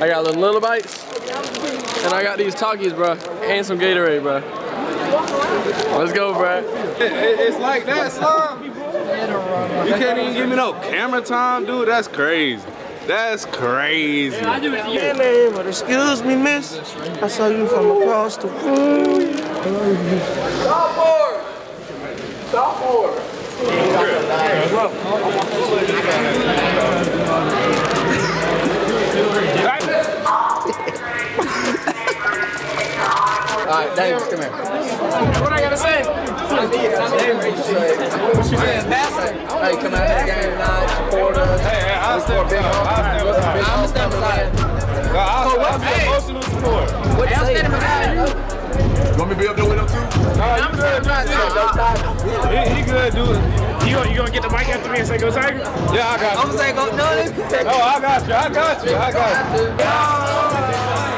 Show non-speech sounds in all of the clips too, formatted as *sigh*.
I got little, little bites, and I got these Takis, bro, and some Gatorade, bro. Let's go, bro. it's like that, Slum. You can't even give me no camera time, dude. That's crazy. That's crazy. I do it your name, but excuse me, miss. I saw you from across the room. Stop board! Stop board! Alright, Davis, come here. What I gotta say? What you saying? Hey, come out to the game tonight, support us. Hey, hey, I'll step Big aside. I'll step aside. I'm a step aside. I'll, I'll be emotional support. What you say? Want me to be up there with him too? I'm good, dude. He, he good, dude. You gonna, you gonna get the mic after me and say go Tiger? Yeah, I got you. I'm saying go, no, let me say Oh, I got you. I got you. I got you.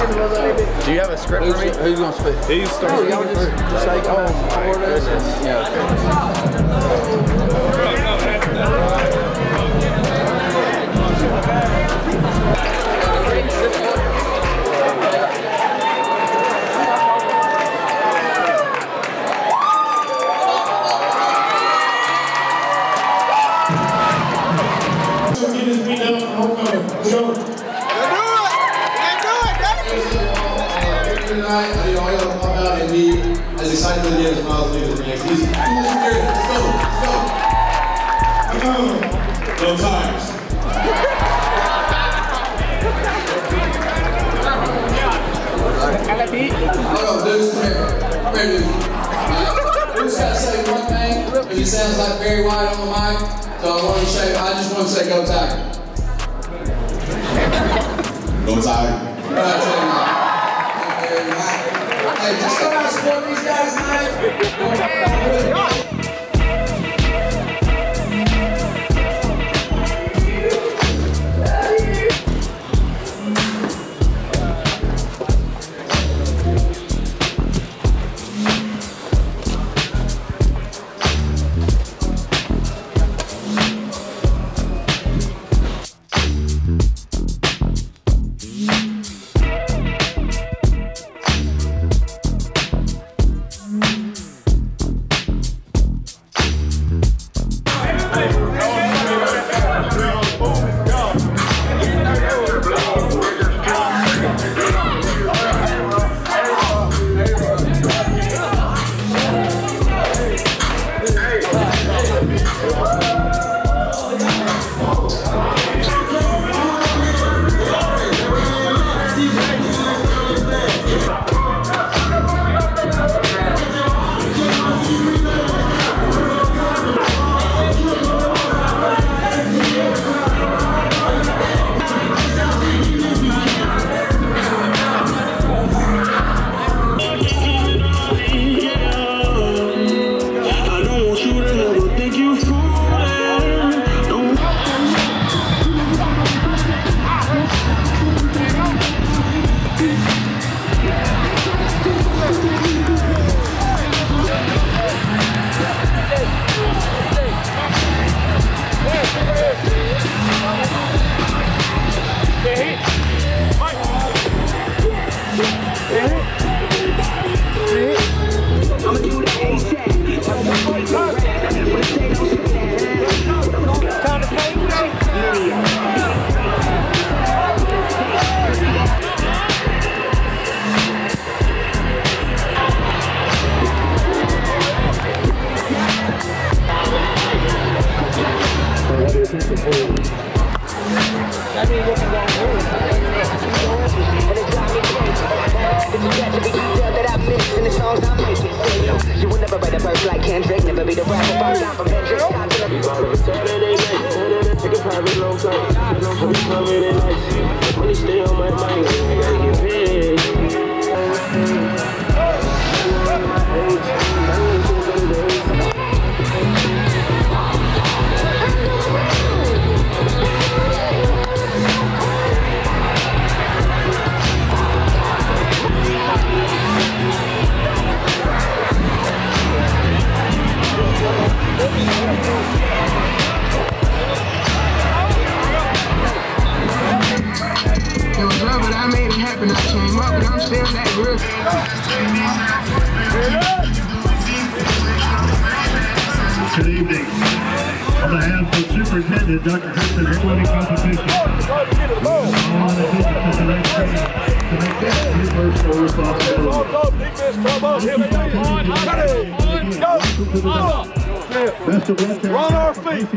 Do you have a script for me? Who's gonna speak? He's starting. Oh, y'all just say, oh, support us. and- Yeah. As excited as he is Miles Leader next. He's, he's. Let's go. Let's go. No tires. Hold on, dudes, come here. Come here, dudes. Uh, we just gotta say one thing, he sounds like Barry White on the mic. So I want to say, I just want to say, go Tiger. Go Tiger. Just come out and these guys tonight.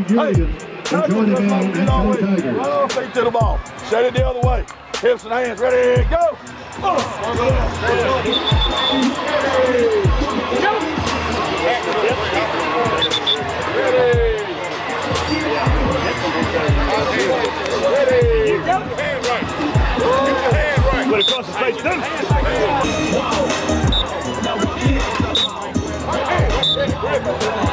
Our feet. Percy Julian. Enjoy the game and Run go our Tigers. feet to the ball. Set it the other way. Hips and hands. Ready, go. Ready? Ready? Go! Get your right. Get right. Put it across the face, too.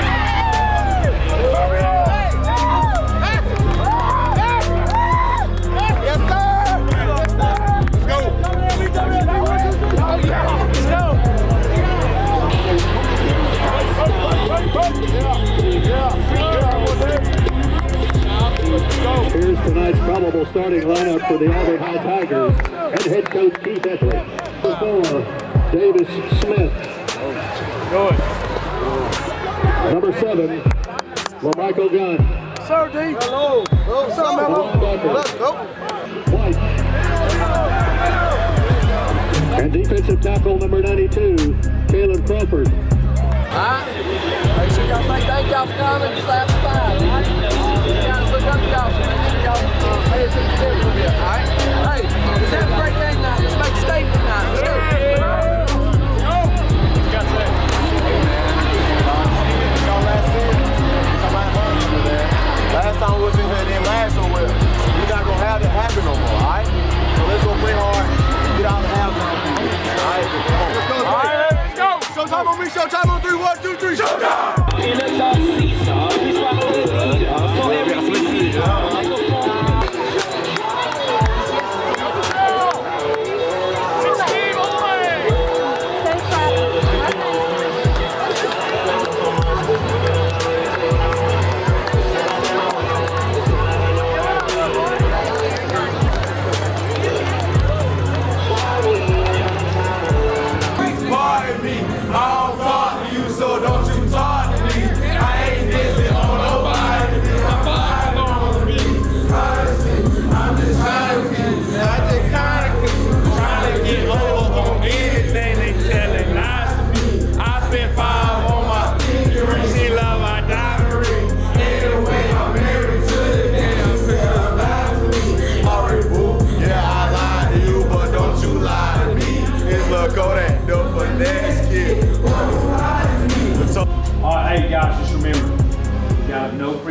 starting lineup for the Auburn High Tigers and head coach Keith Etheridge. Number four, Davis Smith. Number seven, LaMichael Gunn. Sir, D. Hello. What's up, Linebacker, Let's go. White. And defensive tackle number 92, Caleb Crawford. Alright? Make sure y'all say thank y'all for coming. Just after five, alright? You gotta look up to y'all. Hey, let's have a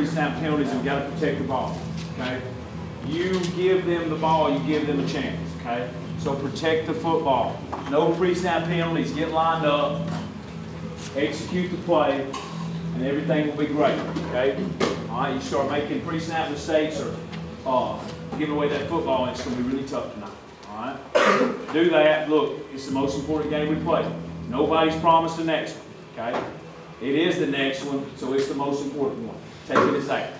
no pre-snap penalties and you got to protect the ball, okay? You give them the ball, you give them a chance, okay? So protect the football. No pre-snap penalties, get lined up, execute the play, and everything will be great, okay? All right, you start making pre-snap mistakes or uh, giving away that football, and it's going to be really tough tonight, all right? Do that. Look, it's the most important game we play. Nobody's promised the next one, okay? It is the next one, so it's the most important one. Take it as that.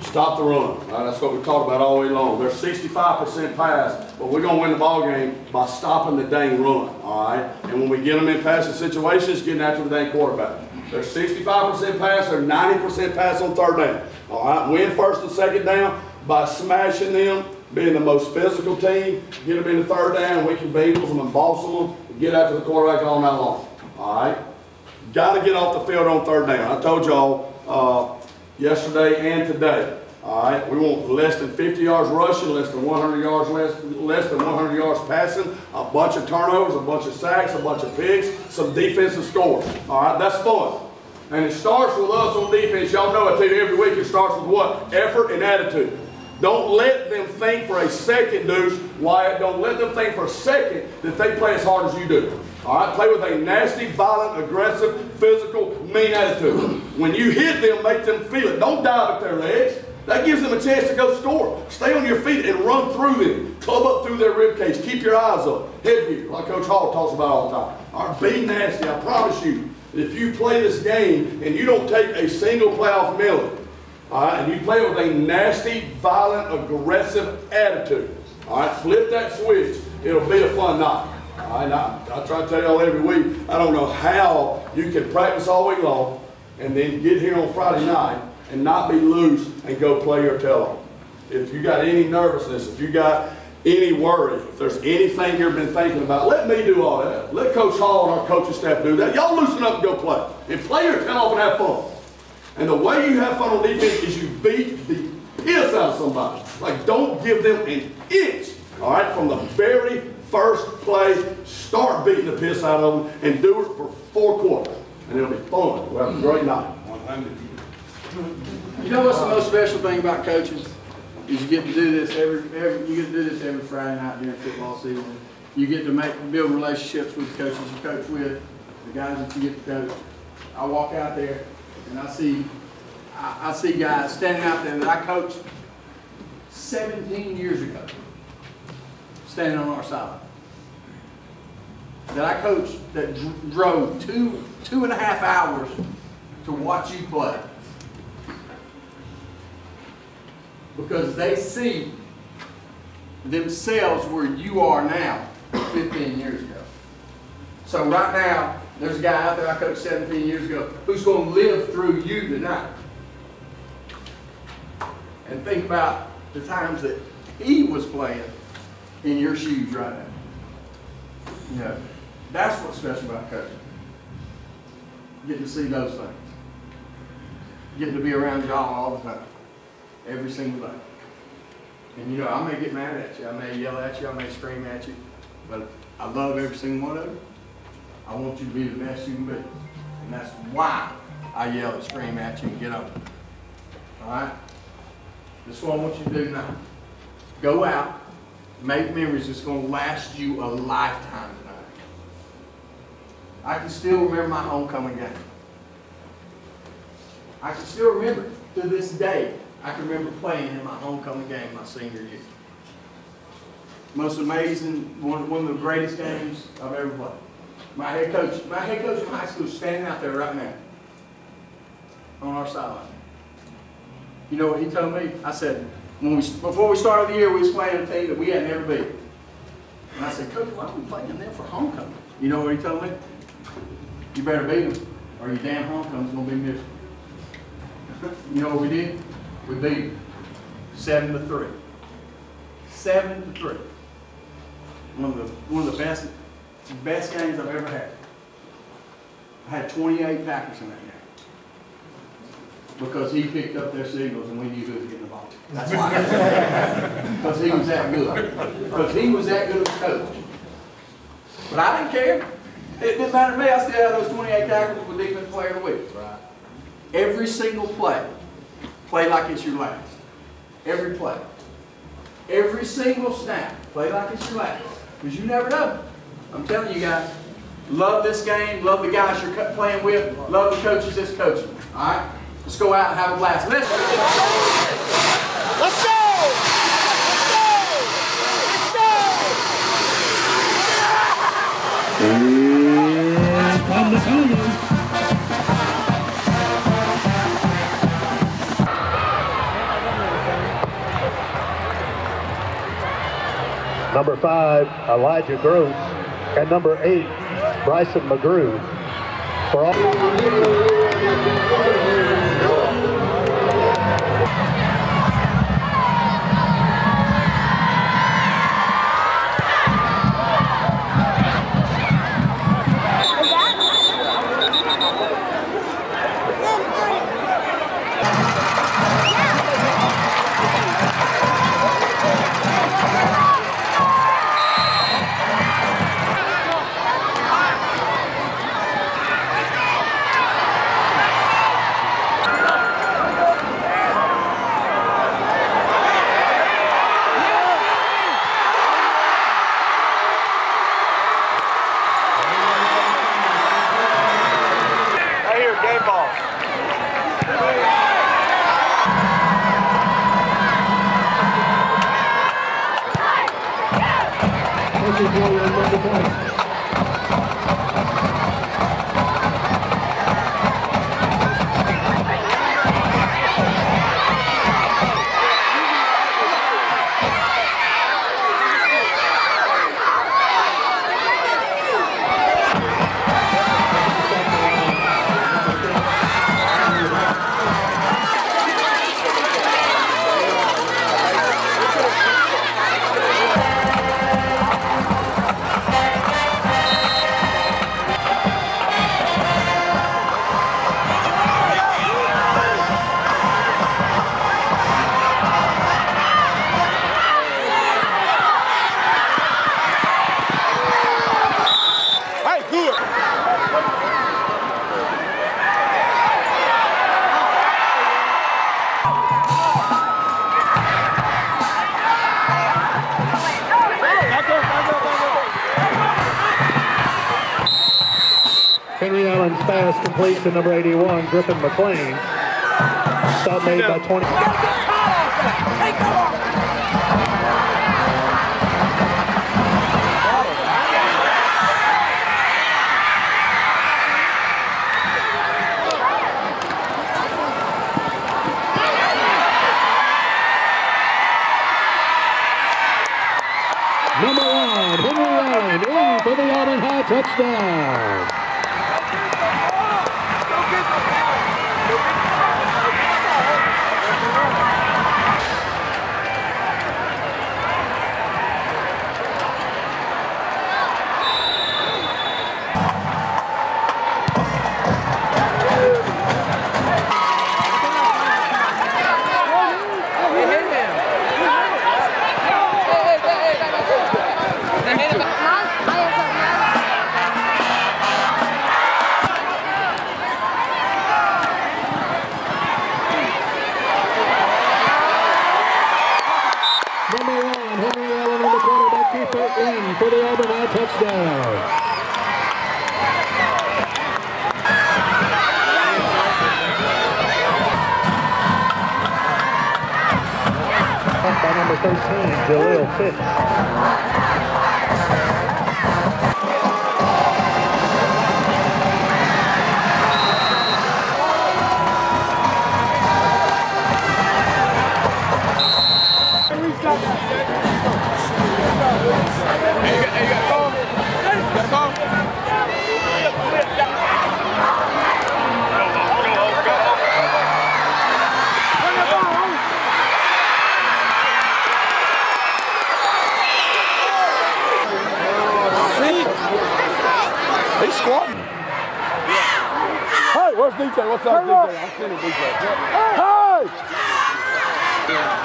Stop the run. Right, that's what we talked about all way long. They're sixty-five percent pass, but we're gonna win the ball game by stopping the dang run, all right? And when we get them in passing situations, getting after the dang quarterback. They're sixty-five percent pass, they're ninety percent pass on third down. All right, win first and second down by smashing them, being the most physical team, get them in the third down, we can bagels them and boss them, and get after the quarterback all night long. All right? Got to get off the field on third down. I told y'all uh, yesterday and today. All right, we want less than 50 yards rushing, less than 100 yards less, less than 100 yards passing, a bunch of turnovers, a bunch of sacks, a bunch of picks, some defensive scores. All right, that's fun. And it starts with us on defense. Y'all know I tell you every week it starts with what? Effort and attitude. Don't let them think for a second, Deuce, Wyatt, don't let them think for a second that they play as hard as you do. All right, play with a nasty, violent, aggressive, physical, mean attitude. When you hit them, make them feel it. Don't dive at their legs. That gives them a chance to go score. Stay on your feet and run through them. Club up through their rib cage. Keep your eyes up. Headgear, like Coach Hall talks about all the time. All right, be nasty. I promise you, if you play this game and you don't take a single playoff melon, all right, and you play with a nasty, violent, aggressive attitude, all right, flip that switch. It'll be a fun night. Right, I, I try to tell y'all every week, I don't know how you can practice all week long and then get here on Friday night and not be loose and go play your tail off. If you got any nervousness, if you got any worry, if there's anything you've been thinking about, let me do all that. Let Coach Hall and our coaching staff do that. Y'all loosen up and go play. And play your tail off and have fun. And the way you have fun on defense is you beat the piss out of somebody. Like, don't give them an inch, all right, from the very first play. Start beating the piss out of them and do it for four quarters. And it'll be fun. We'll have a great night. 100. You know what's the most special thing about coaching? Is you get to do this every, every you get to do this every Friday night during football season. You get to make build relationships with the coaches you coach with, the guys that you get to coach. I walk out there and I see I, I see guys standing out there that I coached 17 years ago, standing on our side. That I coached that dr- drove two two and a half hours to watch you play. because they see themselves where you are now 15 years ago. So right now, there's a guy out there I coached 17 years ago who's going to live through you tonight. And think about the times that he was playing in your shoes right now. Know, that's what's special about coaching. Getting to see those things. Getting to be around y'all all the time every single day. And you know, I may get mad at you, I may yell at you, I may scream at you, but I love every single one of you. I want you to be the best you can be. And that's why I yell and scream at you and get up. Alright? That's what I want you to do now. Go out, make memories that's going to last you a lifetime tonight. I can still remember my homecoming game. I can still remember to this day. I can remember playing in my homecoming game my senior year. Most amazing, one, one of the greatest games I've ever played. My head coach, my head coach from high school is standing out there right now on our sideline. You know what he told me? I said, when we, before we started the year, we was playing a team that we had never beat. And I said, Coach, why are we playing them for homecoming? You know what he told me? You better beat them, or your damn homecoming's gonna be miserable. *laughs* you know what we did? We beat them. Seven to three. Seven to three. One of the one of the best best games I've ever had. I had 28 tackles in that game. Because he picked up their signals and we knew who was getting the ball. That's why. *laughs* Because he was that good. Because he was that good of a coach. But I didn't care. It didn't matter to me. I still had those 28 tackles with defense player of the week. Every single play, play like it's your last. Every play. Every single snap, play like it's your last. Because you never know. I'm telling you guys, love this game, love the guys you're co- playing with, love the coaches that's coaching. All right? Let's go out and have a blast. Let's Let's go! Number five, Elijah Gross, and number eight, Bryson McGrew. For all. Allen's pass complete to number 81, Griffin McLean. Stop made by 20. Number one, Henry Allen in for the Auburn High touchdown. By number 13, Jaleel Fitz. Hey, where's DJ? What's up, DJ? I'm seeing DJ. Hey! Number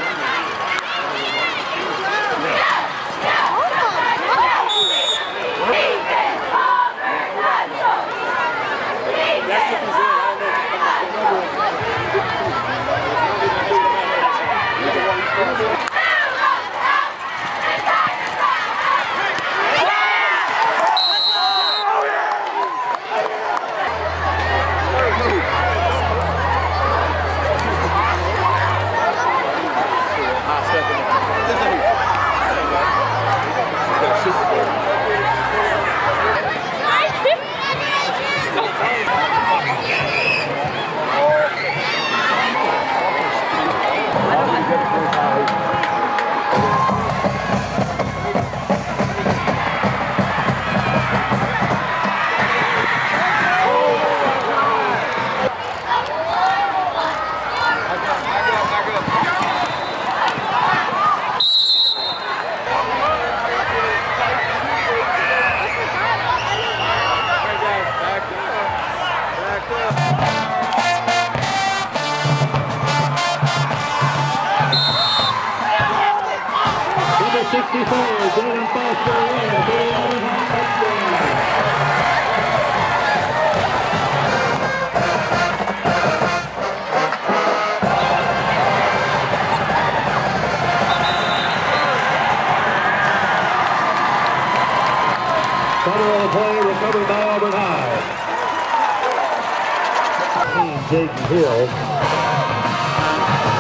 Jaden Hill.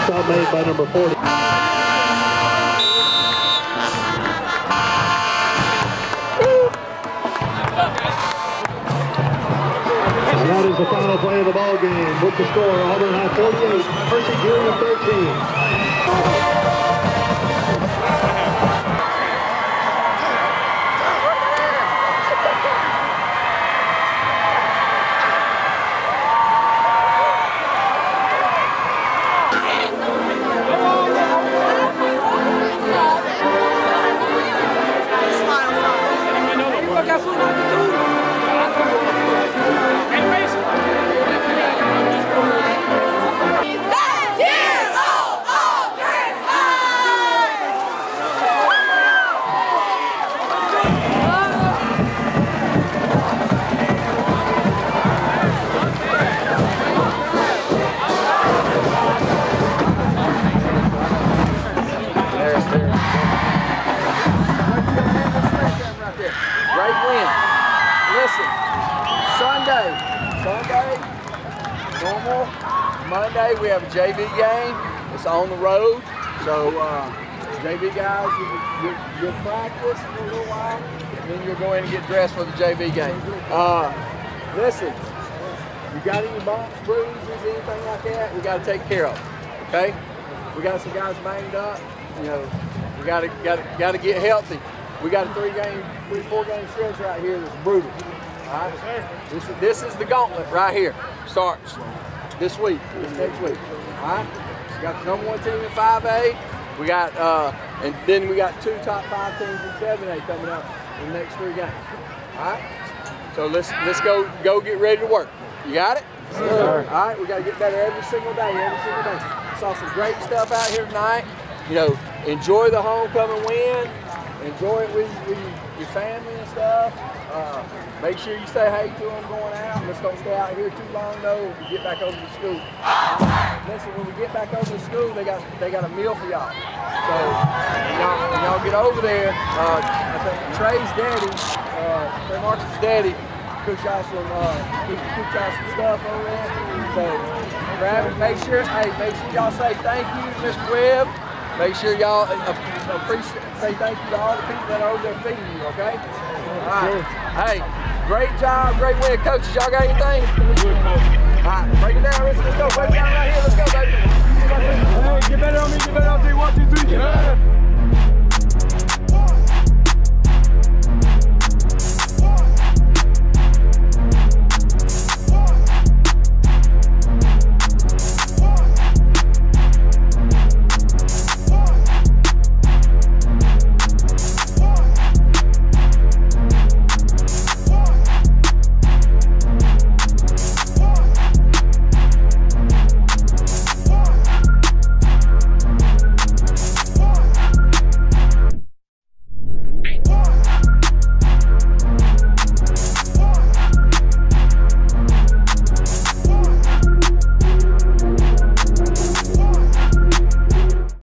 Shot made by number 40. And that is the final play of the ball game with the score Auburn High 48, Percy Julian 13. It's on the road. So uh, JV guys, you, you, you'll practice for a little while, and then you'll go in and get dressed for the JV game. Uh, listen, you got any bumps, bruises, anything like that, we got to take care of. Okay? We got some guys banged up. You know, we got to got to got to get healthy. We got a three game, three four game stretch right here that's brutal. All right. This is this is the gauntlet right here. Starts this week, this next week. All right. We got the number one team in 5A. We got uh, and then we got two top five teams in 7A coming up in the next three games. All right. So let's let's go go get ready to work. You got it? Sir. All right, we got to get better every single day, every single day. Saw some great stuff out here tonight. You know, enjoy the homecoming win. Enjoy it with, with your family and stuff. Uh, make sure you say hey to them going out. Let's don't stay out here too long though. We get back over to school. Listen, when we get back over to school, they got they got a meal for y'all. So when y'all, y'all get over there, uh, I think Trey's daddy, uh, Trey Marks' daddy, cook y'all some uh, y'all some stuff over there. So grab it. Make sure, hey, make sure y'all say thank you, to Mr. Webb. Make sure y'all appreciate, say thank you to all the people that are over there feeding you. Okay. All right. Hey, great job, great win, coaches. Y'all got anything? All right, break it down, Rich. Let's go. Break it down right here. Let's go, baby. Hey, get better on me, get better on me.